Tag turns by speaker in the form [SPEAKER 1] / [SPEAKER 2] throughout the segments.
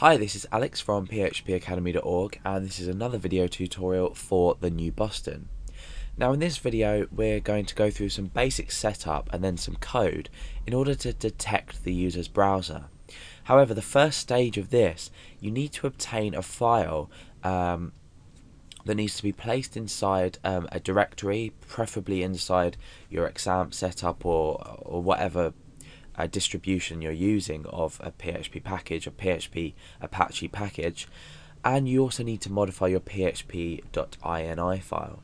[SPEAKER 1] Hi, this is Alex from phpacademy.org and this is another video tutorial for the newboston. Now in this video we're going to go through some basic setup and then some code in order to detect the user's browser. However, the first stage of this, you need to obtain a file um, that needs to be placed inside um, a directory, preferably inside your XAMPP setup or, or whatever uh, distribution you're using of a PHP package, a PHP Apache package, and you also need to modify your php.ini file.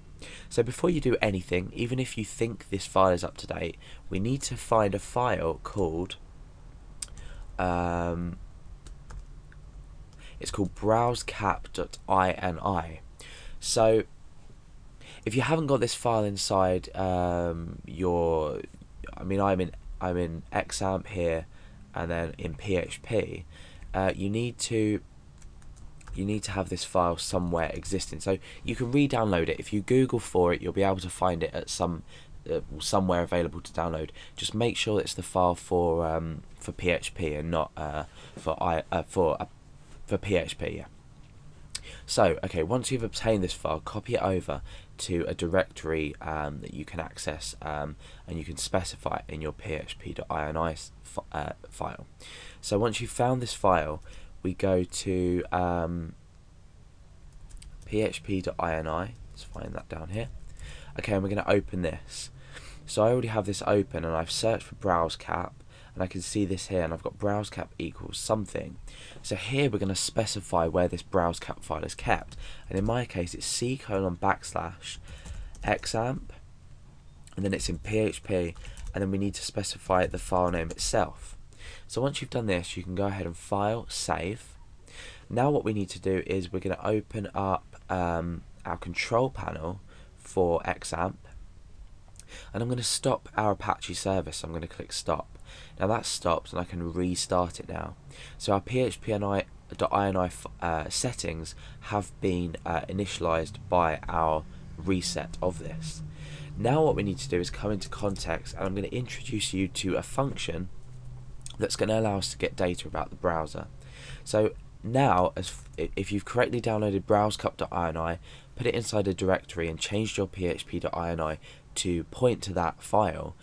[SPEAKER 1] So before you do anything, even if you think this file is up to date, we need to find a file called um, it's called browscap.ini. So if you haven't got this file inside um, your, I mean, I'm in I'm in XAMPP here, and then in PHP, uh, you need to you need to have this file somewhere existing. So you can re-download it. If you Google for it, you'll be able to find it at some uh, somewhere available to download. Just make sure it's the file for um, for PHP and not uh, for I uh, for uh, for PHP. Yeah. So, okay, once you've obtained this file, copy it over to a directory um, that you can access um, and you can specify in your php.ini uh, file. So once you've found this file, we go to um, php.ini, let's find that down here. Okay, and we're going to open this. So I already have this open and I've searched for browscap and I can see this here and I've got browscap equals something. So here we're going to specify where this browscap file is kept and in my case it's c colon backslash xampp and then it's in PHP and then we need to specify the file name itself. So once you've done this you can go ahead and file, save. Now what we need to do is we're going to open up um, our control panel for XAMPP and I'm going to stop our Apache service. I'm going to click stop. Now that stops and I can restart it now. So our php.ini uh, settings have been uh, initialized by our reset of this. Now what we need to do is come into context and I'm going to introduce you to a function that's going to allow us to get data about the browser. So now, as if you've correctly downloaded browscap.ini, put it inside a directory and changed your php.ini to point to that file,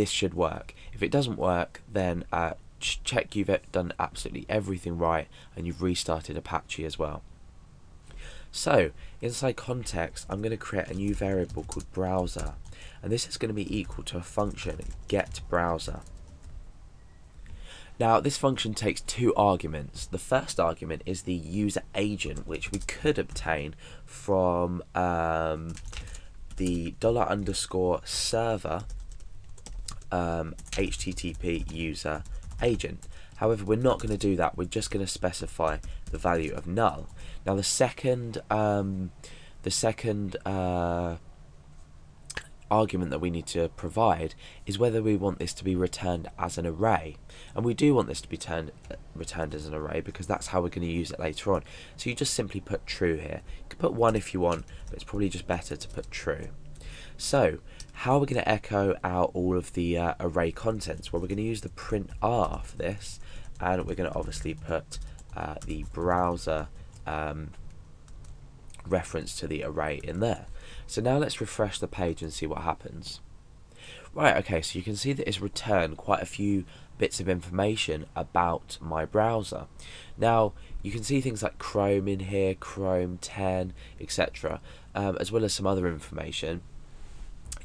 [SPEAKER 1] this should work. If it doesn't work, then uh, check you've done absolutely everything right and you've restarted Apache as well. So, inside context, I'm going to create a new variable called browser, and this is going to be equal to a function get browser. Now, this function takes two arguments. The first argument is the user agent, which we could obtain from um, the dollar underscore server um, HTTP user agent. However, we're not going to do that. We're just going to specify the value of null. Now, the second, um, the second uh, argument that we need to provide is whether we want this to be returned as an array. And we do want this to be turned, returned as an array because that's how we're going to use it later on. So you just simply put true here. You can put 1 if you want, but it's probably just better to put true. So, how are we going to echo out all of the uh, array contents? Well, we're going to use the print r for this, and we're going to obviously put uh, the browser um, reference to the array in there. So now let's refresh the page and see what happens. Right, okay, so you can see that it's returned quite a few bits of information about my browser. Now, you can see things like Chrome in here, Chrome 10, etc., um, as well as some other information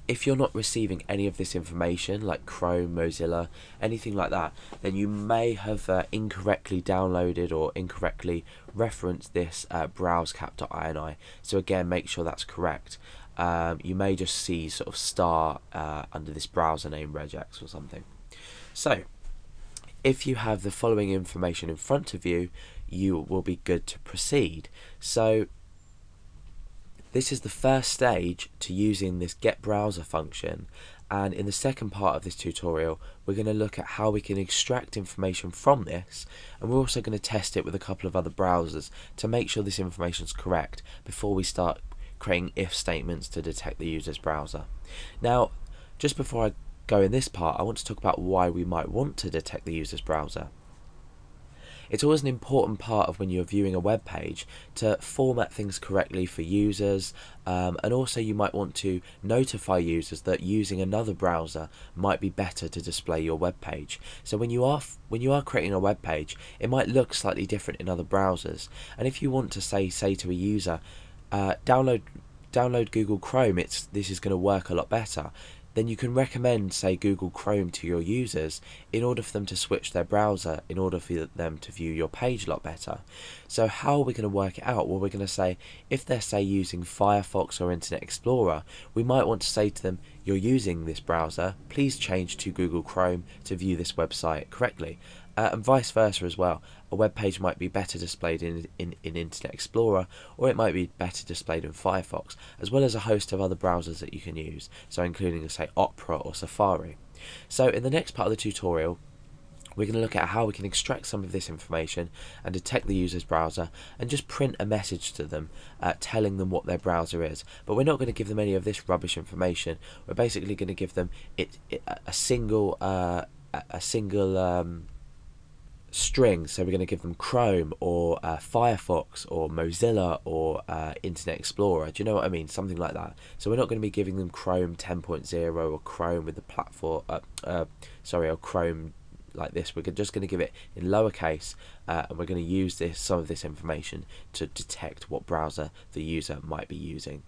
[SPEAKER 1] if you're not receiving any of this information like Chrome, Mozilla, anything like that, then you may have uh, incorrectly downloaded or incorrectly referenced this uh, browscap.ini. So again, make sure that's correct. Um, you may just see sort of star uh, under this browser name regex or something. So if you have the following information in front of you, you will be good to proceed. So this is the first stage to using this get browser function and in the second part of this tutorial we're going to look at how we can extract information from this and we're also going to test it with a couple of other browsers to make sure this information is correct before we start creating if statements to detect the user's browser. Now just before I go in this part I want to talk about why we might want to detect the user's browser. It's always an important part of when you're viewing a web page to format things correctly for users, um, and also you might want to notify users that using another browser might be better to display your web page. So when you are when you are creating a web page, it might look slightly different in other browsers, and if you want to say say to a user, uh, download download Google Chrome, it's this is going to work a lot better then you can recommend, say, Google Chrome to your users in order for them to switch their browser, in order for them to view your page a lot better. So, how are we going to work it out? Well, we're going to say if they're, say, using Firefox or Internet Explorer, we might want to say to them, You're using this browser, please change to Google Chrome to view this website correctly uh, and vice versa as well. A web page might be better displayed in, in, in Internet Explorer, or it might be better displayed in Firefox, as well as a host of other browsers that you can use, so including, say, Opera or Safari. So, in the next part of the tutorial, we're going to look at how we can extract some of this information and detect the user's browser and just print a message to them uh, telling them what their browser is. But we're not going to give them any of this rubbish information. We're basically going to give them it, it a single uh, a single um, string. So we're going to give them Chrome or uh, Firefox or Mozilla or uh, Internet Explorer. Do you know what I mean? Something like that. So we're not going to be giving them Chrome 10.0 or Chrome with the platform. Uh, uh, sorry, or Chrome like this. We're just going to give it in lowercase, uh, and we're going to use this some of this information to detect what browser the user might be using.